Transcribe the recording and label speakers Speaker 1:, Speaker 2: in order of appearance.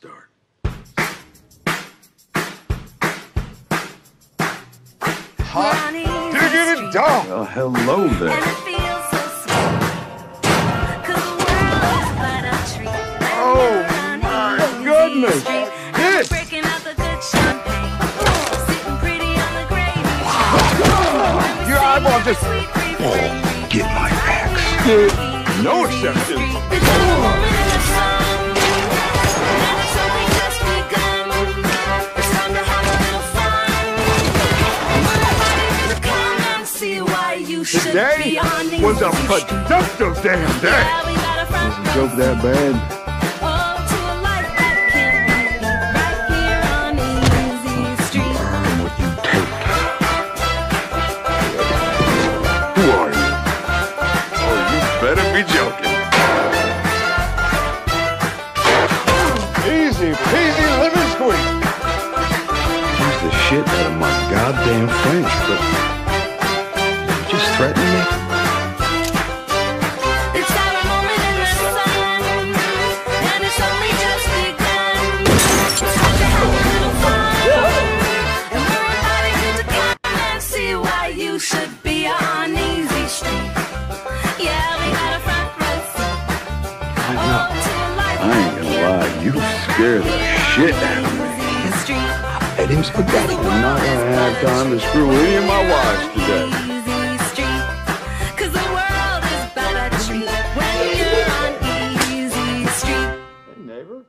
Speaker 1: start.
Speaker 2: Hot diggity dog.
Speaker 3: Well, hello there.
Speaker 2: Oh my goodness. This. Your eyeball just.
Speaker 3: Oh, get my axe.
Speaker 2: No exceptions. Today was a productive damn day.
Speaker 3: Was the joke that bad? Earn what you take. Who are you?
Speaker 2: Oh, you better be joking. Easy peasy lemon squeeze.
Speaker 3: Use the shit out of my goddamn French, but you just threaten me?
Speaker 4: Should be on easy street. Yeah, we got a front row seat.
Speaker 3: I ain't gonna lie, you scare the shit out of me. I bet him spaghetti. I'm not gonna have time to screw any of my wives today. neighbor.